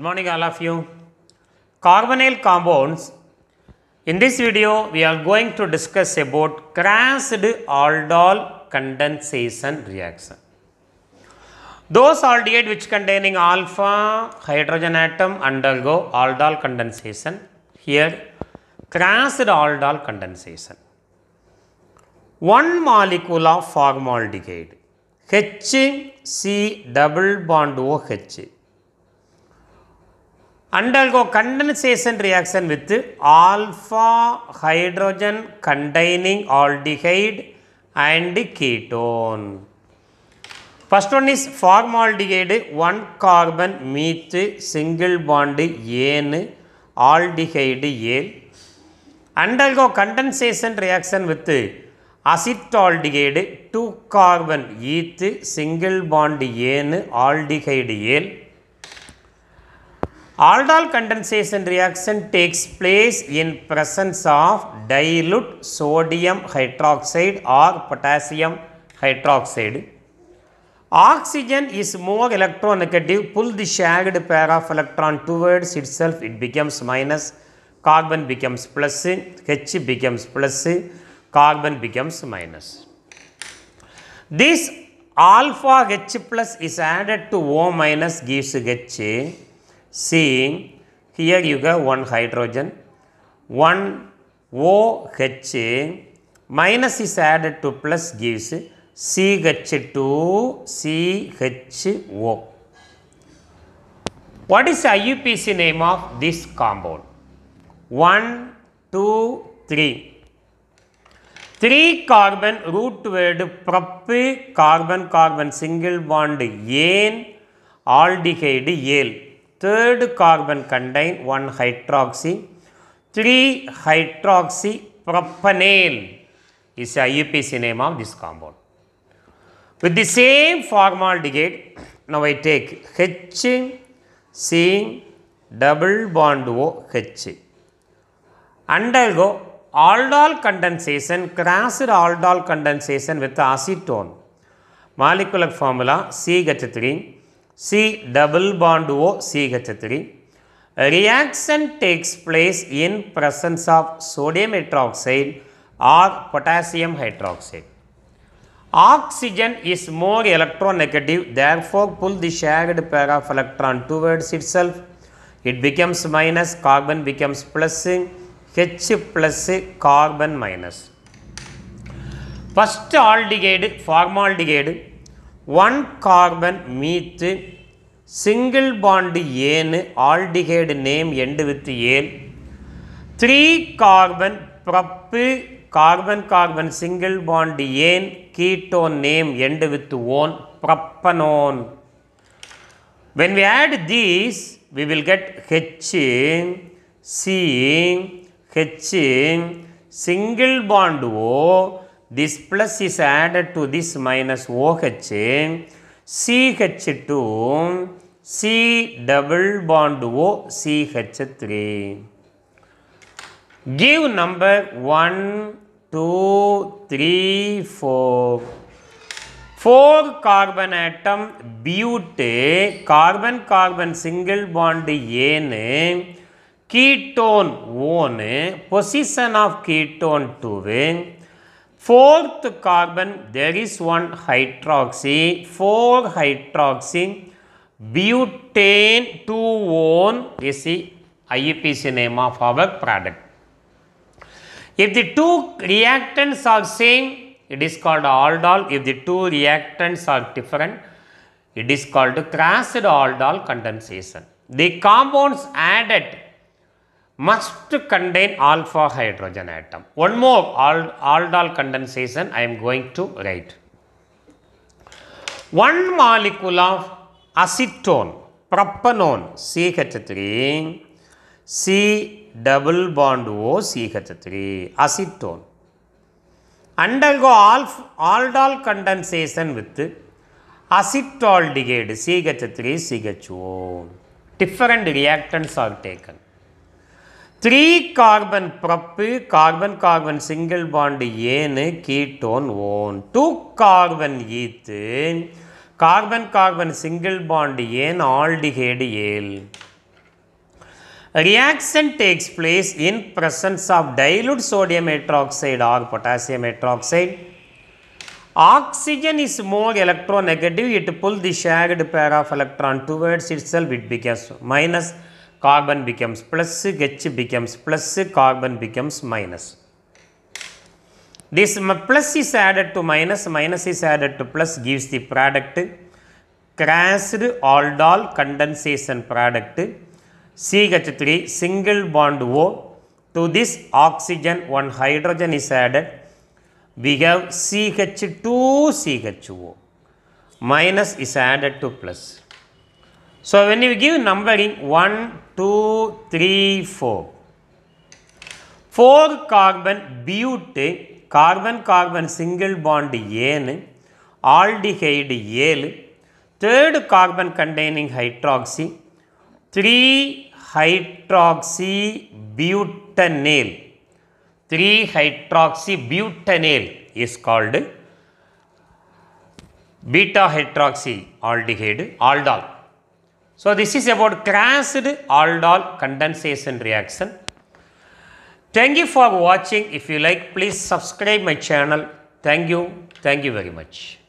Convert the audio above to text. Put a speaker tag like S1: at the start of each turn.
S1: Good morning, all of you. Carbonyl compounds. In this video, we are going to discuss about crossed aldol condensation reaction. Those aldehyde which containing alpha hydrogen atom undergo aldol condensation. Here, crossed aldol condensation. One molecule of formaldehyde, HC double bond OH, undergo condensation reaction with alpha hydrogen containing aldehyde and ketone. First one is formaldehyde, one carbon meet single bond N aldehyde A. Undergo condensation reaction with acetaldehyde, two carbon eth single bond N aldehyde A. Aldol condensation reaction takes place in presence of dilute sodium hydroxide or potassium hydroxide. Oxygen is more electronegative. Pull the shared pair of electron towards itself. It becomes minus. Carbon becomes plus. H becomes plus. Carbon becomes minus. This alpha H plus is added to O minus gives H. See, here you get one hydrogen, one OH minus is added to plus gives CH2 CHO. What is the IUPAC name of this compound? 1, 2, 3. 3 carbon root word prop carbon carbon single bond ane aldehyde ale. Third carbon contain 1 hydroxy. 3 hydroxy propanol is the IUPAC name of this compound. With the same formaldehyde, now I take H, C, double bond O, H. Undergo aldol condensation, crossed aldol condensation with acetone. Molecular formula CH3, C double bond O, CH3. A reaction takes place in presence of sodium hydroxide or potassium hydroxide. Oxygen is more electronegative, therefore pull the shared pair of electron towards itself. It becomes minus, carbon becomes plus, H plus, carbon minus. First aldehyde, formaldehyde, one carbon meet, single bond N, aldehyde name end with N, three carbon prop carbon carbon single bond N ketone name end with one propanone. When we add these, we will get H, C, H, single bond O. This plus is added to this minus OH, CH2, C double bond O, CH3. Give number 1, 2, 3, 4. 4 carbon atom bute, carbon carbon single bond N, ketone 1, position of ketone 2. Fourth carbon, there is one hydroxy, 4 hydroxy, butane 2 one is the IUPAC name of our product. If the two reactants are same, it is called aldol. If the two reactants are different, it is called crossed aldol condensation. The compounds added must contain alpha hydrogen atom. One more aldol condensation I am going to write. One molecule of acetone, propanone, CH3, C double bond O CH3 acetone undergo alpha aldol condensation with acetaldehyde CH3 CHO. Different reactants are taken. 3 carbon prop carbon carbon single bond N ketone 1 2 carbon eth carbon carbon single bond N aldehyde ale reaction takes place in presence of dilute sodium hydroxide or potassium hydroxide. Oxygen is more electronegative it pull the shared pair of electron towards itself it becomes minus carbon becomes plus h becomes plus carbon becomes minus. This plus is added to minus minus is added to plus gives the product crossed aldol condensation product. CH3 single bond O. To this oxygen one hydrogen is added. We have CH2CHO minus is added to plus. So when you give numbering 1, 2, 3, 4. 4 carbon butane carbon carbon single bond N, aldehyde L, third carbon containing hydroxy, 3 hydroxy butanol. 3 hydroxy butanol is called beta hydroxy aldehyde, aldol so this is about crossed aldol condensation reaction. Thank you for watching. If you like please subscribe my channel. Thank you. Thank you very much